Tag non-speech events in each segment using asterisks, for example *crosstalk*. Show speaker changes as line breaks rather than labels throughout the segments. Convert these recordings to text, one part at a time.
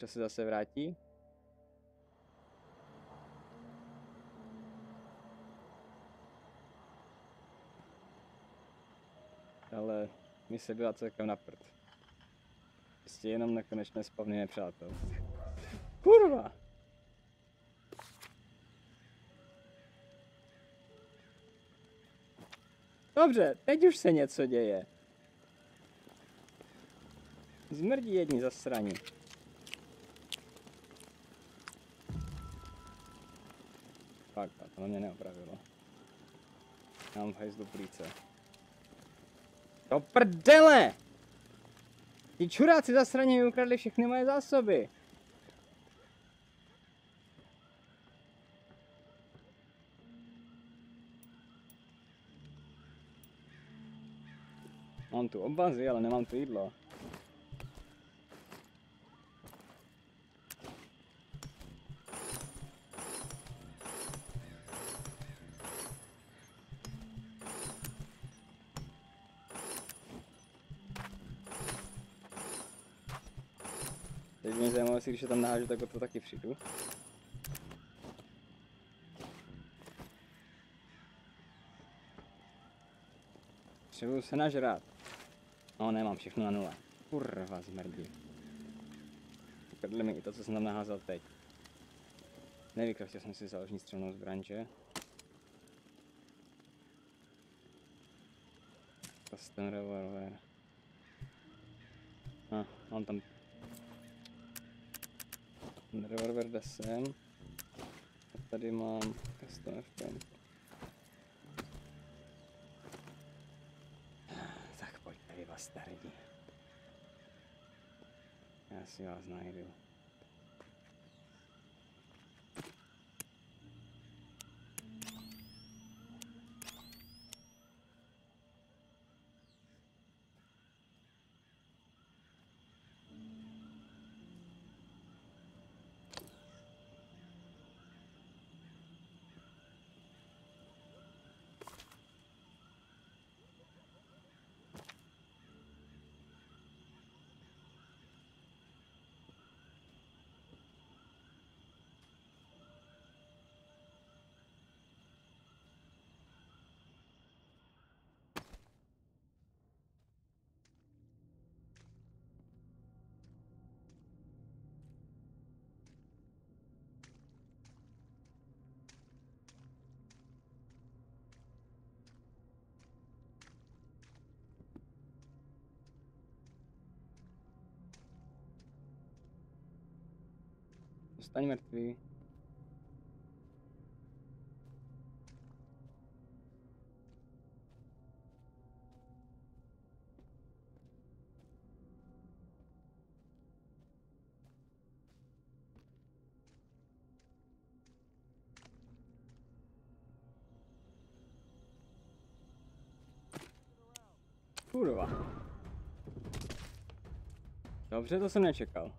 Že se zase vrátí? Ale mi se byla celkem na prd. Prostě jenom nekonečné spavny nepřátel. Kurva! Dobře, teď už se něco děje. Zmrdí jedni zasraní. Na mě neopravilo. Já mám v hajzlu plíce. Do prdele! Ti čuráci zasraně mi ukradli všechny moje zásoby. Mám tu obazy, ale nemám tu jídlo. Jestli když je tam nahážu, tak o to taky přijdu. Potřebuju se nažrát. No, nemám všechno na nule. Kurva, zmrdí. Prdli mi i to, co jsem tam naházel teď. Nevykraftil jsem si záložní střelnou zbraň, že? Ten revolver. A, mám tam revolver jde sem. A tady mám custom FM. Tak pojďte vy bastardi. Já si vás najdu. Zůstaň mrtvý. Kurva. Dobře, to jsem nečekal.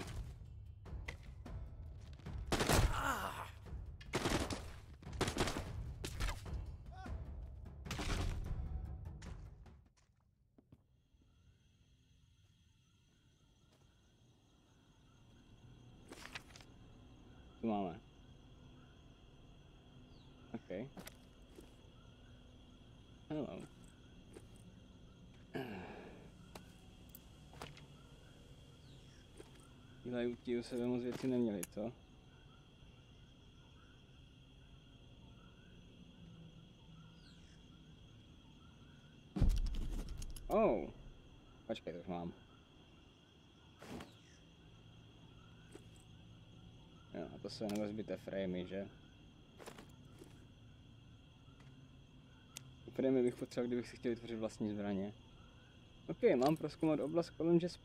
Úti u sebe moc věci neměli, co? Oh. Počkej, to už mám. Jo, a to jsou jenom rozbité framey, že? Framey bych potřeboval, kdybych si chtěl vytvořit vlastní zbraně. OK, mám proskoumat oblast kolem Jazz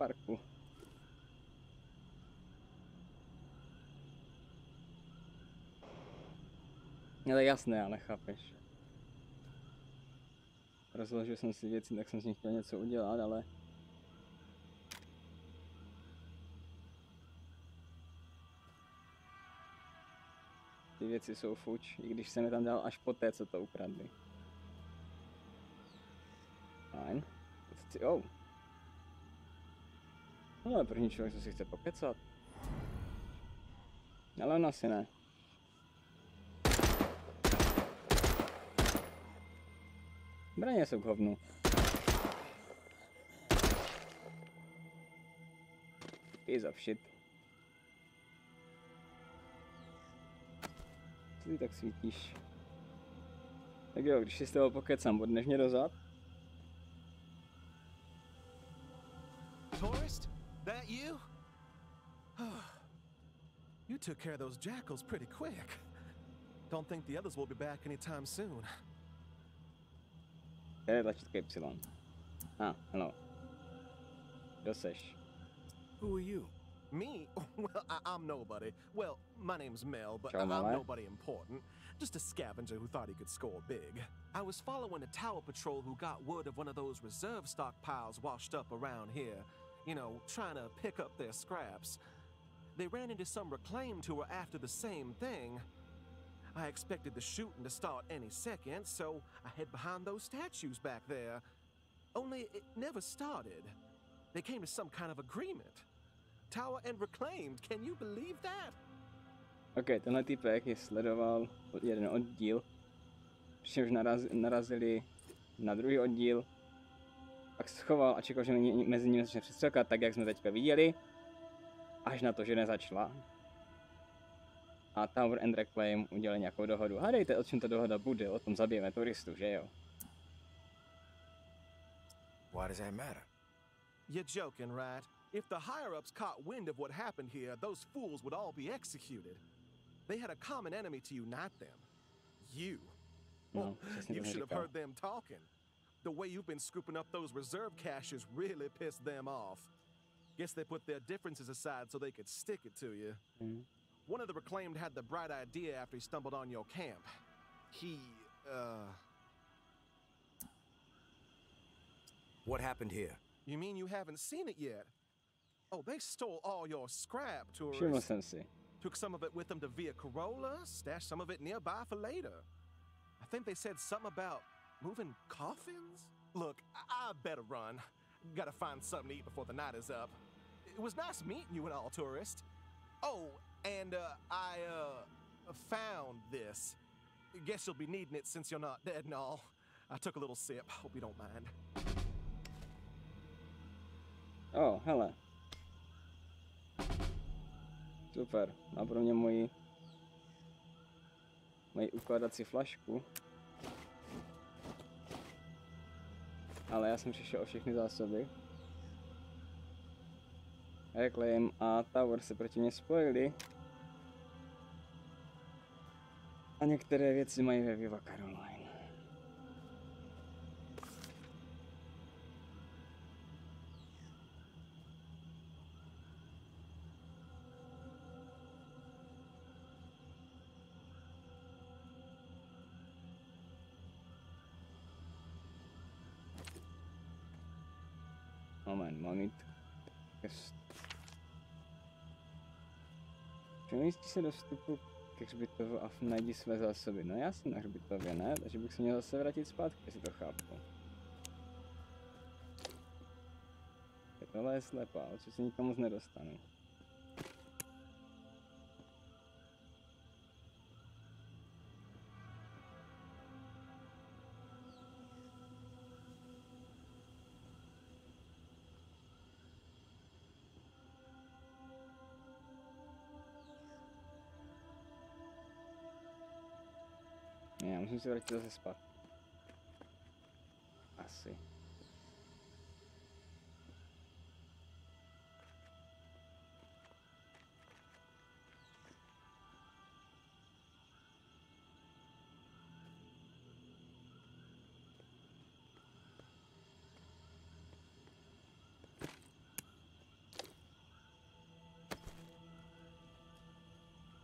Parku. Ale jasné, ale chápeš. Rozložil jsem si věci, tak jsem z nich chtěl něco udělat, ale... Ty věci jsou fuč, i když jsem je tam dal až poté, co to ukradli. Fajn. Ty, oh. No ale první člověk, co si chce pokecat. Ale ono asi ne. Jsou k hovnu. Piece of shit. Co ty tak svítíš? Tak jo, když si z toho pokecám, bodneš mě dozad?
Tourist? That you? *sighs* you took care of those jackals pretty quick. Don't think the others will be back anytime soon.
Kde je tlačítko Y? A, ah, hello. Seš?
Who are you? Me? *laughs* Well, I- I'm nobody. Well, my name's Mel, but I'm nobody important. Just a scavenger who thought he could score big. I was following a tower patrol who got word of one of those reserve stockpiles washed up around here. You know, trying to pick up their scraps. They ran into some reclaimed who were after the same thing. I expected the shooting to start any second, so I hid behind those statues back there. Only it never started. They came to some kind of agreement. Tower and reclaimed. Can you believe that?
OK, tenhle typek je sledoval jeden oddíl, přičemž naraz, narazili na druhý oddíl, pak se schoval a čekal, že mezi nimi začne přestřelka, tak jak jsme teďka viděli, až na to, že nezačala. A Tower and Reclaim udělali nějakou dohodu. Hádejte, o čem ta dohoda bude, o tom zabijeme turistu, že jo?
Why does that matter?
You're joking, right? If the higher ups caught wind of what happened here, those fools would all be executed. They had a common enemy to unite them. You.
No,
Well,
přesně
you should have heard them talking. The way you've been scooping up those reserve caches really pissed them off. Guess they put their differences aside so they could stick it to you.
Mhm.
One of the reclaimed had the bright idea after he stumbled on your camp. He, uh.
What happened here?
You mean you haven't seen it yet? Oh, they stole all your scrap,
Všiml
tourists.
jsem si.
Took some of it with them to Via Corolla, stashed some of it nearby for later. I think they said something about moving coffins? Look, I, I better run. Gotta find something to eat before the night is up. It was nice meeting you and all, tourist. Oh, and uh, I uh, found this. Guess you'll be needing it since you're not dead and all. I took a little sip. Hope you don't mind.
O, hele. Super, má pro mě moji... Moji ukládací flašku. Ale já jsem přišel o všechny zásoby. Reclaim a Tower se proti mě spojili. A některé věci mají ve Viva Caroline. Moment, mám Přemístí se do vstupu ke hřbitovu a najdi své zásoby. No já jsem na hřbitově, ne? Takže bych se měl zase vrátit zpátky, jestli to chápu. Tohle je slepá, co se nikam moc nedostanu. Ne, já musím se vrátit zase spát. Asi.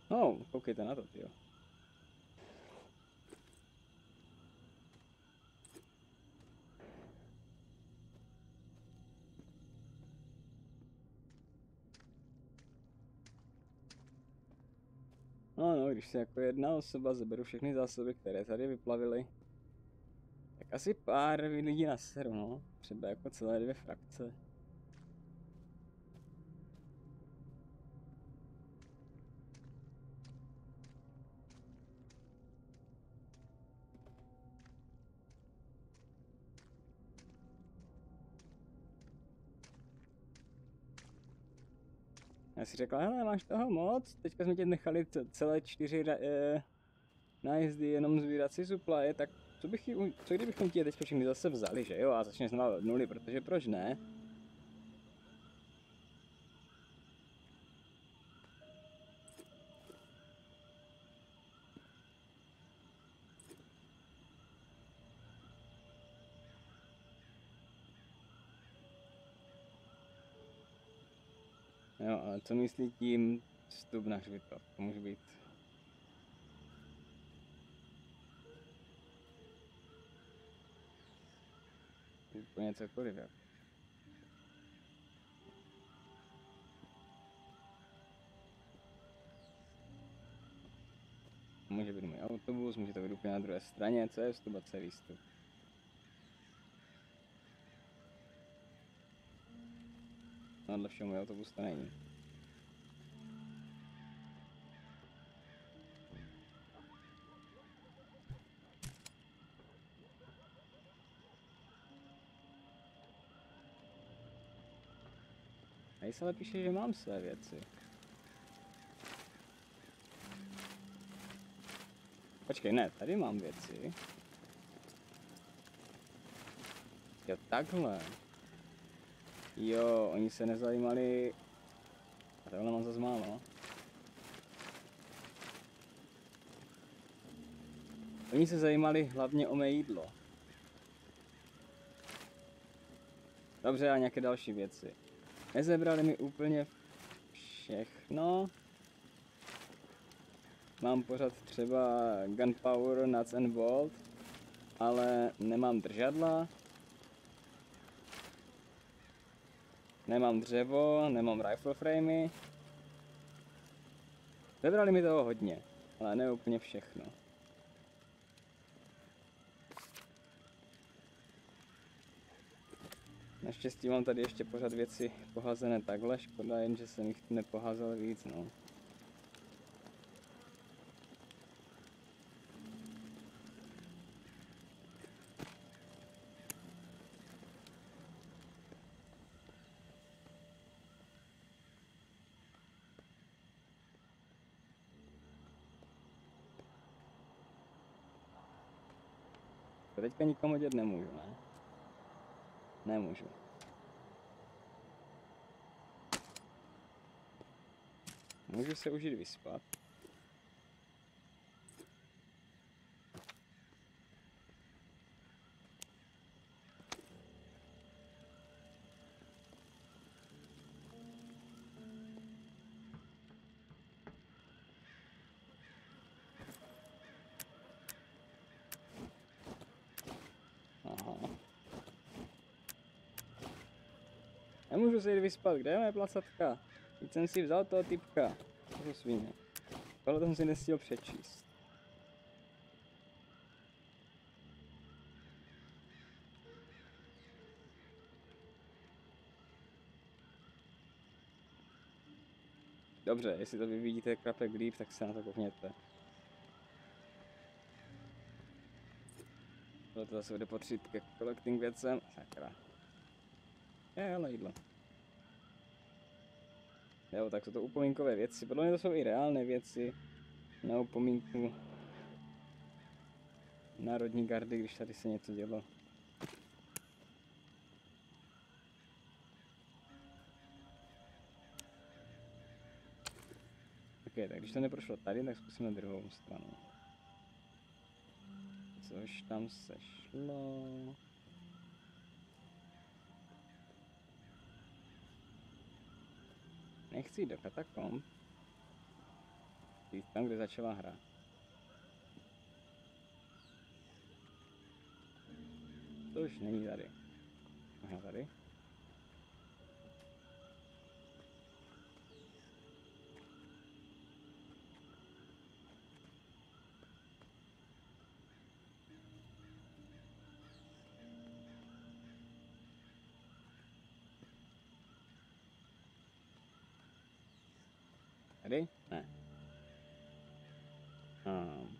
Oh, koukejte na to, tyjo. Když se jako jedna osoba zaberu všechny zásoby, které tady vyplavily, tak asi pár lidí na seru, no. Třeba jako celé dvě frakce. Já si řekla, hele, máš toho moc, teďka jsme tě nechali ce- celé čtyři eh, nájezdy jenom sbírat si supply, tak co, bych, co kdybychom ti je teďka všechny zase vzali, že jo, a začneš znova od nuly, protože proč ne? Jo, ale co myslí tím vstup na hřbitov? To může být... Úplně cokoliv, jak. Může být můj autobus, může to být úplně na druhé straně, co je vstup a co je výstup. Dle všeho můj autobus to není. Tady se ale píše, že mám své věci. Počkej, ne, tady mám věci. Jo, takhle. Jo, oni se nezajímali... A tohle mám zase málo. Oni se zajímali hlavně o mé jídlo. Dobře, a nějaké další věci. Nezebrali mi úplně všechno. Mám pořád třeba Gunpowder, Nuts and Bolt, ale nemám držadla. Nemám dřevo, nemám rifle framey. Zebrali mi toho hodně, ale ne úplně všechno. Naštěstí mám tady ještě pořád věci pohazené takhle, škoda jen, že jsem jich nepoházel víc, no. Teďka nikomu dět nemůžu, ne? Nemůžu. Můžu se užít vyspat. Aha. Se jít vyspat, kde je moje placatka? Teď jsem si vzal toho typka. To jsou svině. Tohle jsem si nestihl přečíst. Dobře, jestli to vy vidíte krapek líp, tak se na to koukněte. Tohle to zase bude potřít ke collecting věcem. Sakra. Je, ale jídlo. Jo, tak jsou to upomínkové věci. Podle mě to jsou i reálné věci. Na upomínku Národní gardy, když tady se něco dělo. Ok, tak když to neprošlo tady, tak zkusíme druhou stranu. Což tam se šlo. Nechci jít do katakomb. Jít tam, kde začala hra. To už není tady. Aha. Tady? Ne. Um.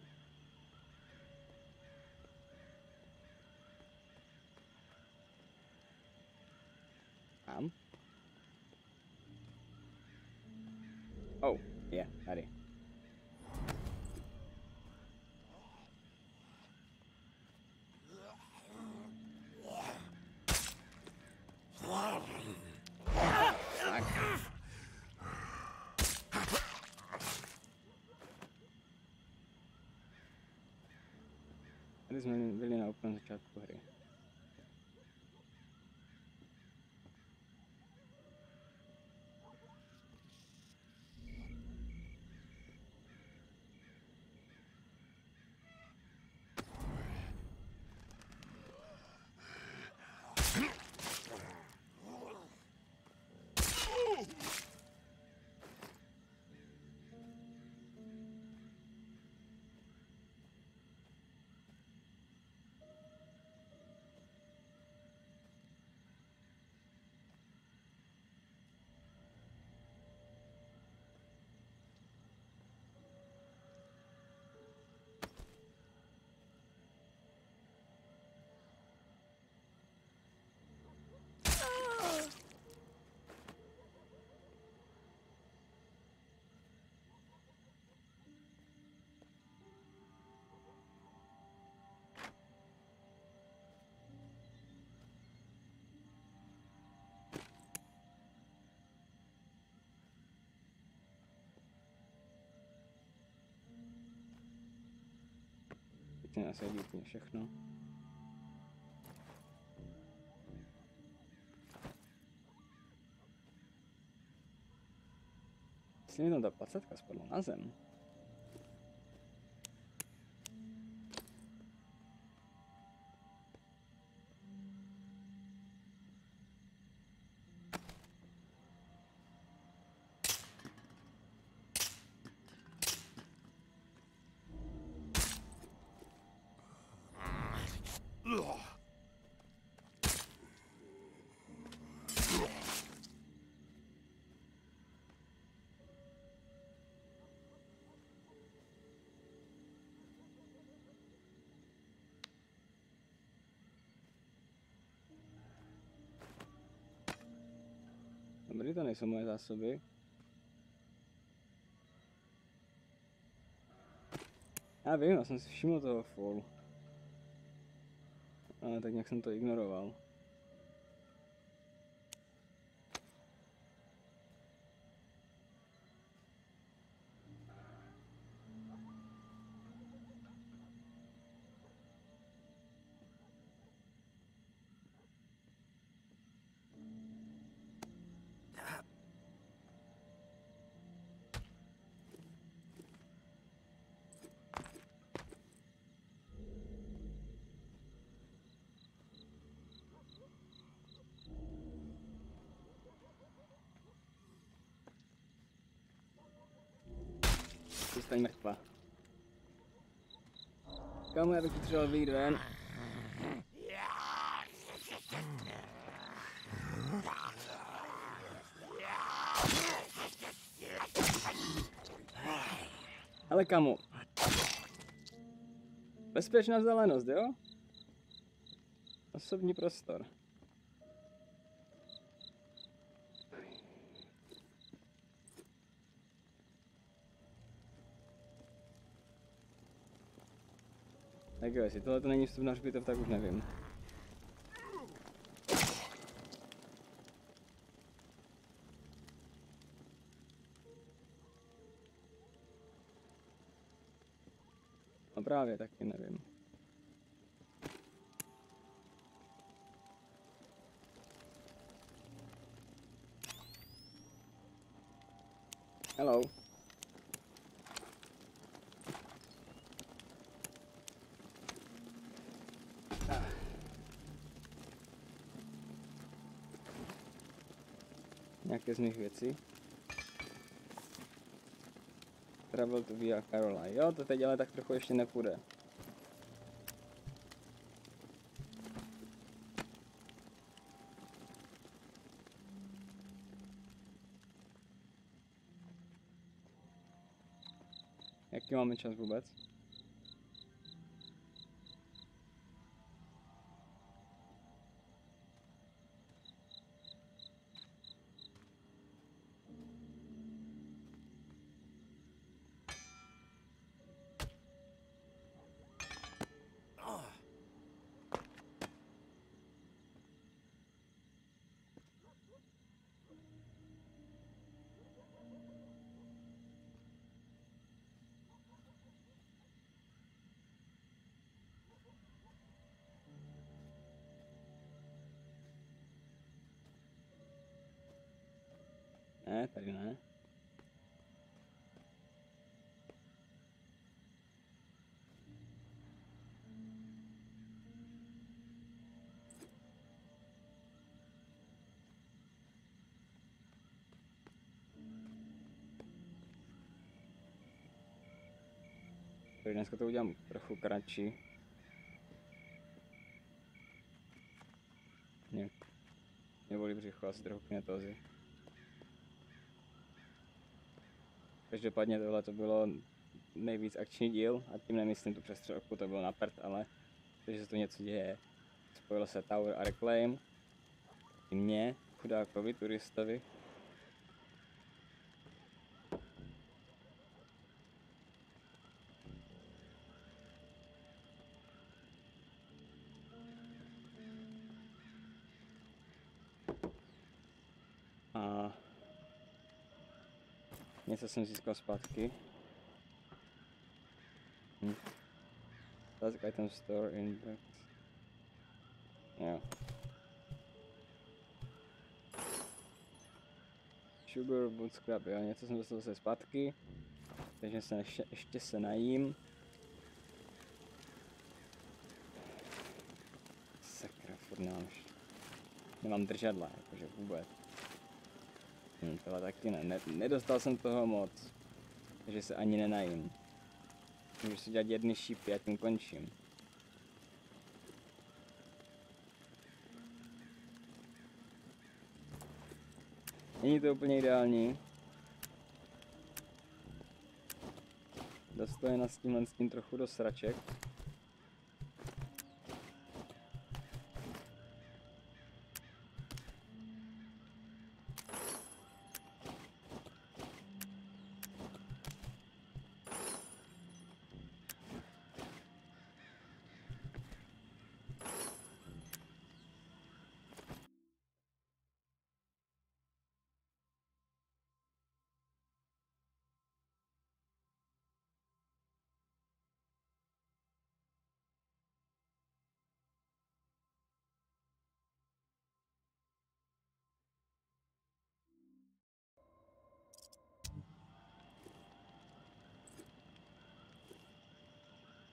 Tam? Oh, je, tady. Tak. Tady jsme byli na úplném Teď nasadí úplně všechno. Jestli mi tam ta pacetka spadla na zem. Dobrý, to nejsou moje zásoby. Já vím, já jsem si všiml toho fall. Ale tak nějak jsem to ignoroval. Zůstaň mrtvá. Kamu, já bych potřeboval vyjít ven. Ale kamu? Bezpečná vzdálenost, jo? Osobní prostor. Tak jo, jestli tohle to není vstup na hřbitov, tak už nevím. No právě, taky nevím. Nějaké z mých věcí. Travel to Via Carola. Jo, to teď ale tak trochu ještě nepůjde. Jaký máme čas vůbec? Tady ne. Takže dneska to udělám trochu kratší. Mě, mě bolí břicho, asi trochu kinetozy. Každopádně tohle to bylo nejvíc akční díl a tím nemyslím tu přestřelku, to bylo na prd, ale že se tu něco děje. Spojilo se Tower a Reclaim. I mě, chudákovi, turistovi, A něco jsem získal zpátky. Hm. Task item store in box. Jo. Sugar, wood scrap, jo, něco jsem dostal zase zpátky. Takže se ještě, ještě se najím. Sakra, furt nemám, nemám držadla, jakože vůbec. Hm, tohle taky ne. ne. Nedostal jsem toho moc. Takže se ani nenajím. Můžu si dělat jedny šípy a tím končím. Není to úplně ideální. Dostojena s tímhle s tím trochu do sraček.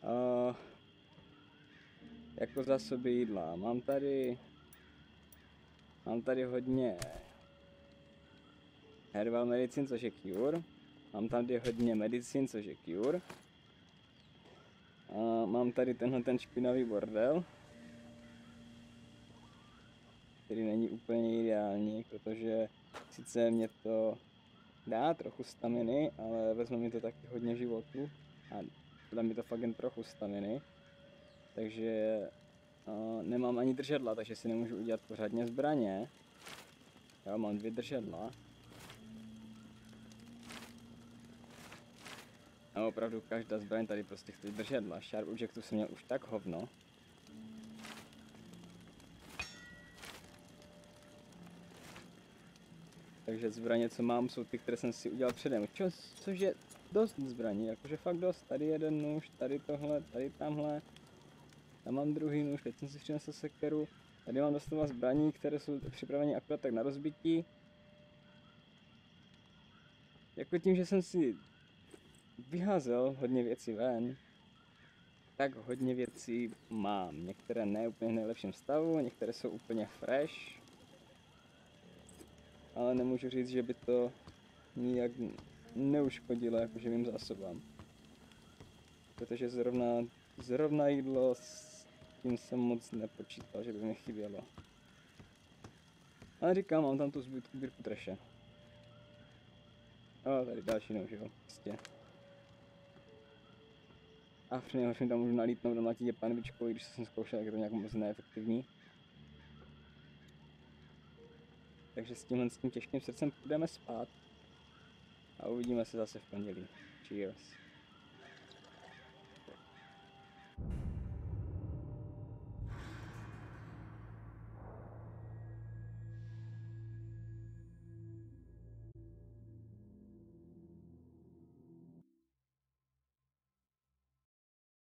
Uh, jako zásoby jídla. Mám tady... Mám tady hodně... Herbal medicine, což je cure. Mám tady hodně medicin, což je cure. A mám tady tenhle ten špinavý bordel. Který není úplně ideální, protože sice mě to dá trochu staminy, ale vezme mi to taky hodně životu. A dá mi to fakt jen trochu staminy. Takže uh, nemám ani držadla, takže si nemůžu udělat pořádně zbraně. Jo, mám dvě držadla. A opravdu každá zbraň tady prostě chce držadla. Sharp Objectu jsem měl už tak hovno. Takže zbraně, co mám, jsou ty, které jsem si udělal předem. Čo, což je dost zbraní, jakože fakt dost. Tady jeden nůž, tady tohle, tady tamhle. Tam mám druhý nůž, teď jsem si přinesl sekeru. Tady mám doslova zbraní, které jsou připraveny akorát tak na rozbití. Jako tím, že jsem si vyházel hodně věcí ven, tak hodně věcí mám. Některé ne úplně v nejlepším stavu, některé jsou úplně fresh. Ale nemůžu říct, že by to nijak neuškodilo jakože mým zásobám. Protože zrovna, zrovna jídlo tím jsem moc nepočítal, že by mi chybělo. Ale říkám, mám tam tu zbytku sbírku treše. A tady další nůž, jo, prostě. A při nejhorším tam můžu nalítnout do mlatitě panvičkou, i když jsem zkoušel, jak je to nějak moc neefektivní. Takže s tímhle s tím těžkým srdcem půjdeme spát. A uvidíme se zase v pondělí. Cheers.